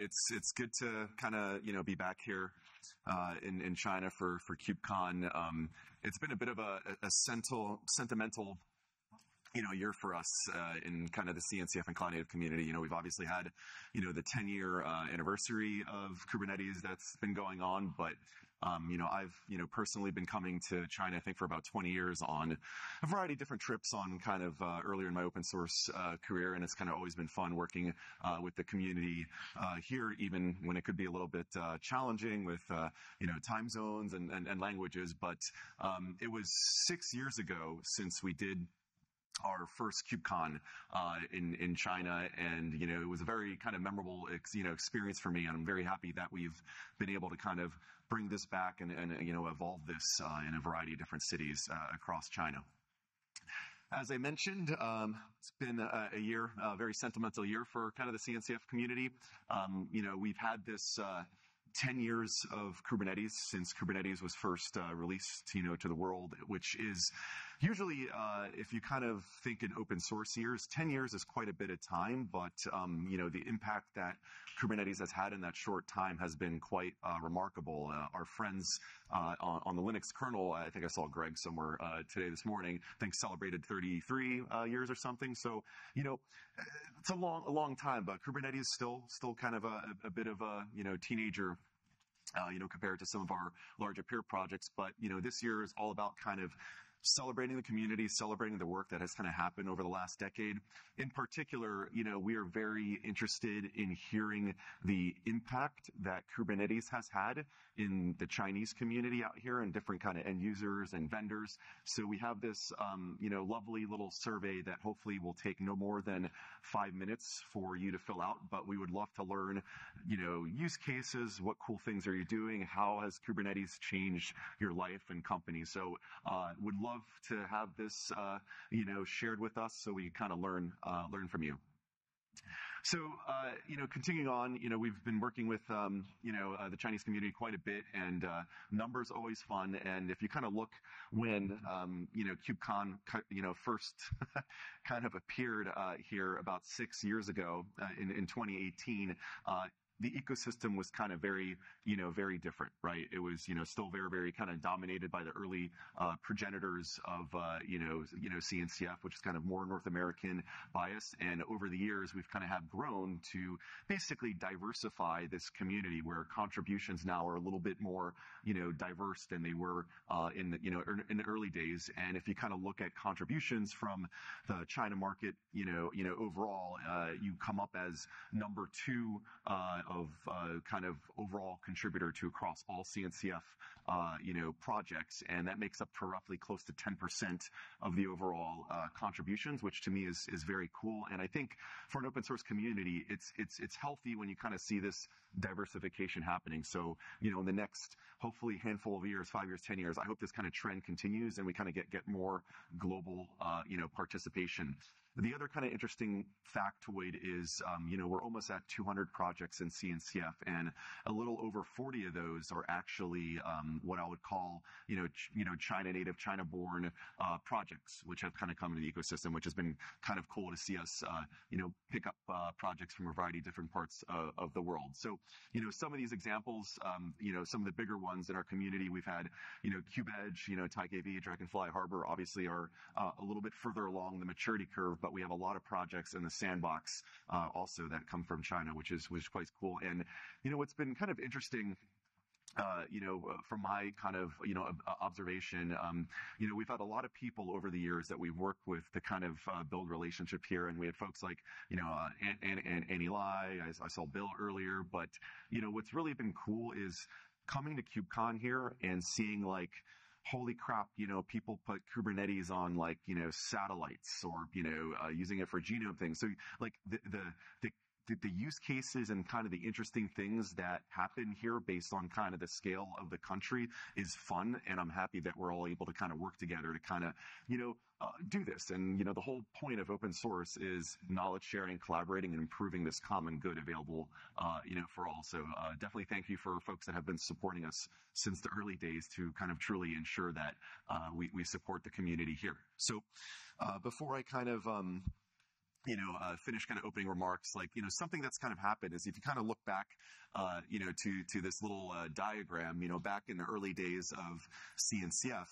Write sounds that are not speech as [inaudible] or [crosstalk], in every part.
it's it's good to kind of you know be back here uh, in in China for for KubeCon. Um, it's been a bit of a, a sentimental sentimental you know, year for us uh, in kind of the CNCF and cloud native community. You know, we've obviously had, you know, the 10 year uh, anniversary of Kubernetes that's been going on, but um, you know, I've you know personally been coming to China, I think, for about 20 years on a variety of different trips on kind of uh, earlier in my open source uh, career, and it's kind of always been fun working uh, with the community uh, here, even when it could be a little bit challenging with you know time zones and, and, and languages. But um, it was six years ago since we did our first KubeCon uh, in in China, and you know it was a very kind of memorable ex, you know experience for me, and I'm very happy that we've been able to kind of bring this back and, and you know evolve this uh, in a variety of different cities uh, across China. As I mentioned, um, it's been a, a, year, a very sentimental year for kind of the CNCF community. Um, you know, we've had this uh, 10 years of Kubernetes since Kubernetes was first uh, released, you know, to the world, which is usually, uh, if you kind of think in open source years, 10 years is quite a bit of time, but, um, you know, the impact that Kubernetes has had in that short time has been quite uh, remarkable. Uh, our friends uh, on, on, the Linux kernel, I think I saw Greg somewhere uh, today this morning, I think celebrated 33 years or something. So, you know, it's a long, a long time, but Kubernetes still, still kind of a, a bit of a, you know, teenager uh, you know, compared to some of our larger peer projects. But, you know, this year is all about kind of celebrating the community, celebrating the work that has kind of happened over the last decade. In particular, you know, we are very interested in hearing the impact that Kubernetes has had in the Chinese community out here and different kind of end users and vendors. So we have this, um, you know, lovely little survey that hopefully will take no more than five minutes for you to fill out, but we would love to learn, you know, use cases, what cool things are you doing, how has Kubernetes changed your life and company. So, uh, would love love to have this, uh, you know, shared with us so we kind of learn, uh, learn from you. So, uh, you know, continuing on, you know, we've been working with, um, you know, uh, the Chinese community quite a bit, and uh, numbers always fun. And if you kind of look when, um, you know, KubeCon, you know, first [laughs] kind of appeared uh, here about six years ago uh, in, in 2018, uh, the ecosystem was kind of very, you know, very different, right? It was, you know, still very, very kind of dominated by the early uh, progenitors of, uh, you know, you know, CNCF, which is kind of more North American bias. And over the years, we've kind of have grown to basically diversify this community where contributions now are a little bit more, you know, diverse than they were uh, in the, you know, in the early days. And if you kind of look at contributions from the China market, you know, you know, overall, uh, you come up as number two uh, of uh, kind of overall contributor to across all CNCF, uh, you know, projects, and that makes up for roughly close to 10% of the overall uh, contributions, which to me is is very cool. And I think for an open source community, it's it's it's healthy when you kind of see this diversification happening. So you know, in the next hopefully handful of years, five years, ten years, I hope this kind of trend continues and we kind of get get more global, uh, you know, participation. The other kind of interesting factoid is, um, you know, we're almost at 200 projects in CNCF, and a little over 40 of those are actually um, what I would call, you know, ch- you know, China native, China born uh, projects, which have kind of come into the ecosystem, which has been kind of cool to see us, uh, you know, pick up uh, projects from a variety of different parts uh, of the world. So, you know, some of these examples, um, you know, some of the bigger ones in our community, we've had, you know, KubeEdge, you know, TiKV, Dragonfly Harbor, obviously are uh, a little bit further along the maturity curve, but we have a lot of projects in the sandbox uh, also that come from China, which is which is quite cool. And you know, what's been kind of interesting uh, you know, uh, from my kind of, you know, observation, um, you know, we've had a lot of people over the years that we've worked with to kind of uh, build relationship here. And we had folks like, you know, uh, and, and, Annie Lai, I, I, saw Bill earlier, but, you know, what's really been cool is coming to KubeCon here and seeing like, holy crap, you know, people put Kubernetes on like, you know, satellites or, you know, uh, using it for genome things. So like the, the, the, the, the use cases and kind of the interesting things that happen here based on kind of the scale of the country is fun. And I'm happy that we're all able to kind of work together to kind of, you know, uh, do this. And, you know, the whole point of open source is knowledge sharing, collaborating, and improving this common good available, uh, you know, for all. So uh, definitely thank you for folks that have been supporting us since the early days to kind of truly ensure that uh, we, we support the community here. So uh, before I kind of, um, you know, uh, finish kind of opening remarks, like, you know, something that's kind of happened is if you kind of look back, uh, you know, to, to this little uh, diagram, you know, back in the early days of CNCF,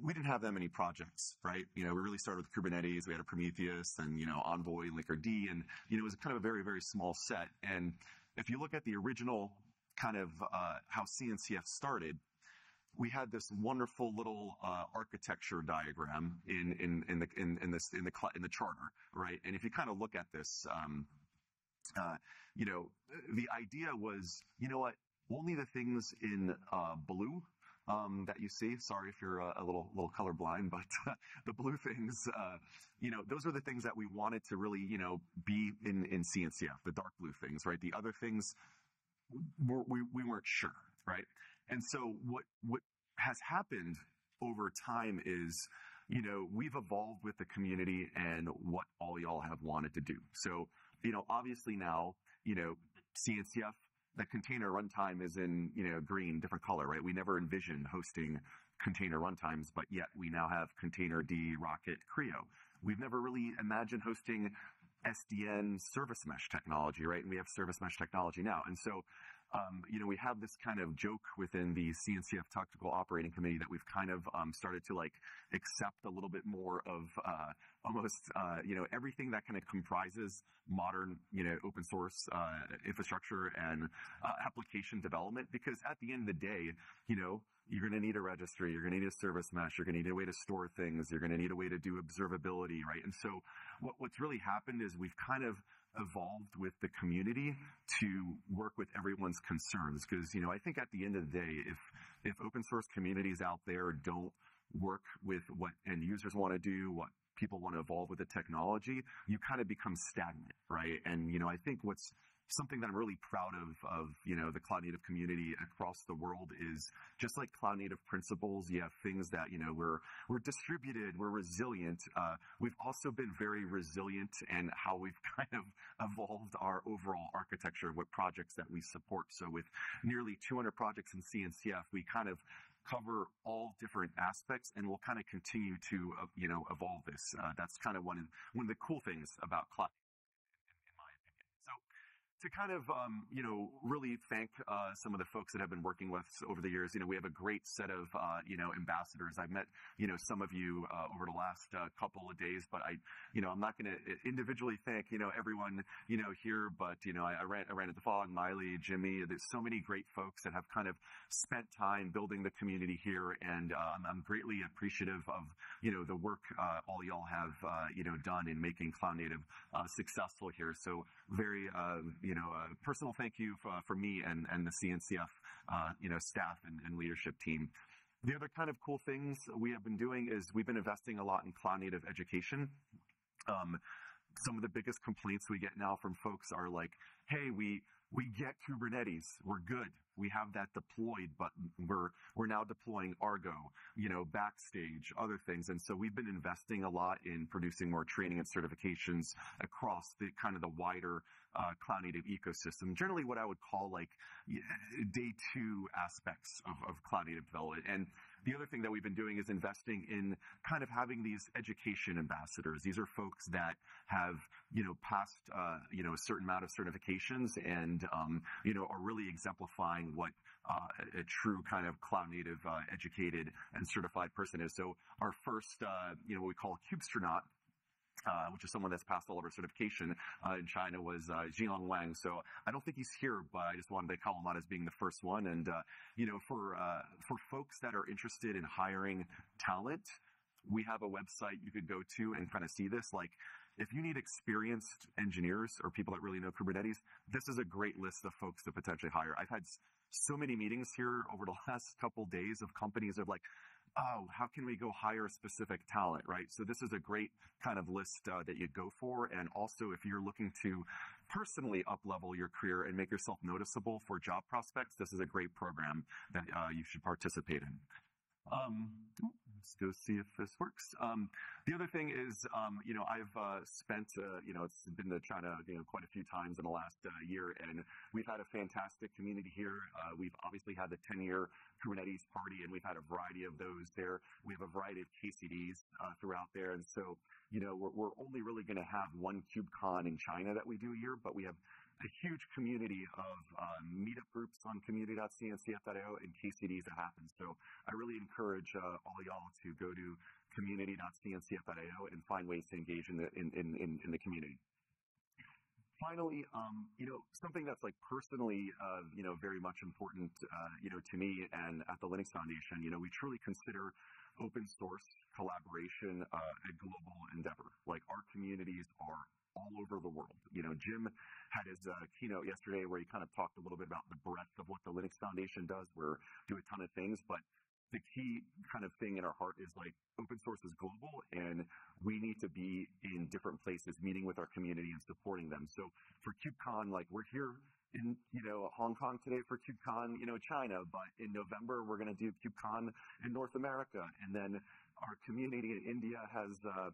we didn't have that many projects, right? You know, we really started with Kubernetes, we had a Prometheus and, you know, Envoy, and Linkerd, and, you know, it was kind of a very, very small set. And if you look at the original kind of, uh, how CNCF started, we had this wonderful little uh, architecture diagram in in in the in, in this in the in the charter, right? And if you kind of look at this, um, uh, you know, the idea was, you know what, only the things in uh, blue um, that you see. Sorry if you're a, a little little colorblind, [laughs] but uh, the blue things, uh, you know, those are the things that we wanted to really, you know, be in in CNCF, the dark blue things, right? The other things, we we, we weren't sure, right? And so what what has happened over time is, you know, we've evolved with the community and what all y'all have wanted to do. So, you know, obviously now, you know, CNCF, the container runtime is in, you know, green, different color, right? We never envisioned hosting container runtimes, but yet we now have Containerd, Rocket, CRI-O. We've never really imagined hosting SDN service mesh technology, right? And we have service mesh technology now. And so um, you know, we have this kind of joke within the CNCF Technical Oversight Committee that we've kind of um, started to like accept a little bit more of uh, almost, uh, you know, everything that kind of comprises modern, you know, open source uh, infrastructure and uh, application development. Because at the end of the day, you know, you're going to need a registry, you're going to need a service mesh, you're going to need a way to store things, you're going to need a way to do observability, right? And so what, what's really happened is we've kind of evolved with the community to work with everyone's concerns. Because, you know, I think at the end of the day, if, if open source communities out there don't work with what end users want to do, what people want to evolve with the technology, you kind of become stagnant, right? And, you know, I think what's something that I'm really proud of, of, you know, the cloud native community across the world is just like cloud native principles. You have things that, you know, we're, we're distributed, we're resilient. Uh, we've also been very resilient in how we've [laughs] kind of evolved our overall architecture, what projects that we support. So with nearly 200 projects in CNCF, we kind of cover all different aspects and we'll kind of continue to, uh, you know, evolve this. Uh, that's kind of one of, one of the cool things about cloud to kind of, um, you know, really thank uh, some of the folks that have been working with us over the years. You know, we have a great set of, uh, you know, ambassadors. I've met, you know, some of you uh, over the last uh, couple of days, but I, you know, I'm not going to individually thank, you know, everyone, you know, here, but, you know, I, I, ran, I ran at the Fog, Miley, Jimmy. There's so many great folks that have kind of spent time building the community here, and um, I'm greatly appreciative of, you know, the work uh, all y'all have, you know, done in making Cloud Native successful here. So very, you know, a personal thank you for, for me and, and the CNCF, uh, you know, staff and, and leadership team. The other kind of cool things we have been doing is we've been investing a lot in cloud native education. Um, some of the biggest complaints we get now from folks are like, hey, we, we get Kubernetes. We're good. We have that deployed, but we're, we're now deploying Argo, you know, Backstage, other things. And so we've been investing a lot in producing more training and certifications across the kind of the wider uh, cloud native ecosystem. Generally what I would call like day two aspects of, of cloud native development. And the other thing that we've been doing is investing in kind of having these education ambassadors. These are folks that have, you know, passed, uh, you know, a certain amount of certifications and, um, you know, are really exemplifying what uh, a true kind of cloud native uh, educated and certified person is. So our first, uh, you know, what we call Kubestronaut uh, which is someone that's passed all of our certification uh, in China, was uh, Jiang Wang. So I don't think he's here, but I just wanted to call him out as being the first one. And uh, you know, for uh, for folks that are interested in hiring talent, we have a website you could go to and kind of see this. Like, if you need experienced engineers or people that really know Kubernetes, this is a great list of folks to potentially hire. I've had so many meetings here over the [laughs] last couple days of companies of like, oh, how can we go hire specific talent, right? So this is a great kind of list uh, that you go for. And also, if you're looking to personally uplevel your career and make yourself noticeable for job prospects, this is a great program that uh, you should participate in. Um, let's go see if this works. Um, the other thing is, um, you know, I've uh, spent, uh, you know, it's been to China, you know, quite a few times in the last uh, year, and we've had a fantastic community here. Uh, we've obviously had the 10-year Kubernetes party, and we've had a variety of those there. We have a variety of KCDs uh, throughout there, and so, you know, we're, we're only really going to have one KubeCon in China that we do a year, but we have a huge community of uh, meetup groups on community.cncf.io and KCDs that happen. So I really encourage uh, all y'all to go to community.cncf.io and find ways to engage in the in, in, in the community. Finally, um, you know, something that's like personally, uh, you know, very much important, uh, you know, to me and at the Linux Foundation, you know, we truly consider open source collaboration uh, a global endeavor. Like our communities are all over the world. You know, Jim had his uh, keynote yesterday where he kind of talked a little bit about the breadth of what the Linux Foundation does. We're do a ton of things, but the key kind of thing in our heart is like open source is global and we need to be in different places meeting with our community and supporting them. So for KubeCon, like we're here in, you know, Hong Kong today for KubeCon, you know, China, but in November we're going to do KubeCon in North America. And then our community in India has, uh,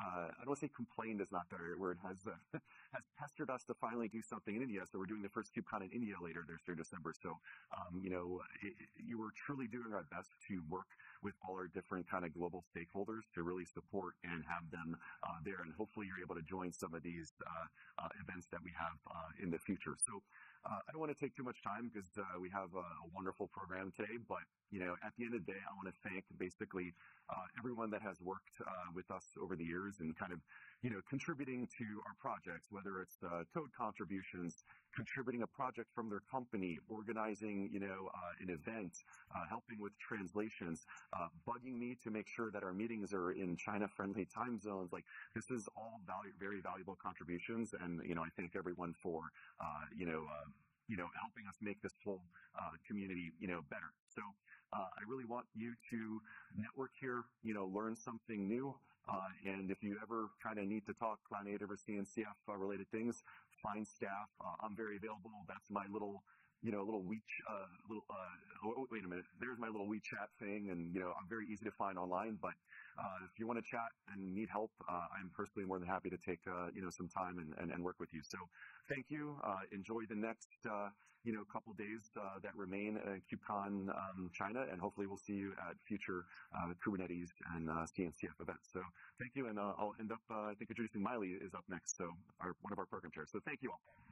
uh, I don't want to say complained is not the right word, has uh, [laughs] has pestered us to finally do something in India. So we're doing the first KubeCon in India later this year, December. So, um, you know, it, you were truly doing our best to work with all our different kind of global stakeholders to really support and have them uh, there. And hopefully you're able to join some of these uh, uh, events that we have uh, in the future. So uh, I don't want to take too much time because uh, we have a, a, wonderful program today, but you know, at the end of the day, I want to thank basically uh, everyone that has worked uh, with us over the years and kind of, you know, contributing to our projects, whether it's uh, code contributions, contributing a project from their company, organizing, you know, uh, an event, helping with translations, bugging me to make sure that our meetings are in China-friendly time zones. Like this is all value, very valuable contributions, and you know, I thank everyone for, you know you know, helping us make this whole uh, community, you know, better. So uh, I really want you to network here, you know, learn something new. Uh, and if you ever kind of need to talk cloud native or CNCF uh, related things, find staff. Uh, I'm very available. That's my little you know, a little WeChat, uh, little, uh, oh, wait a minute, there's my little WeChat thing, and, you know, I'm very easy to find online, but, uh, if you want to chat and need help, uh, I'm personally more than happy to take, uh, you know, some time and, and, and work with you. So thank you. Uh, enjoy the next, you know, couple days, that remain at KubeCon, um, China, and hopefully we'll see you at future, Kubernetes and, CNCF events. So thank you, and, I'll end up, I think introducing Miley is up next, so our, one of our program chairs. So thank you all.